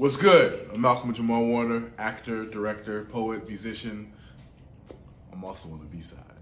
What's good? I'm Malcolm Jamal Warner, actor, director, poet, musician. I'm also on the B side.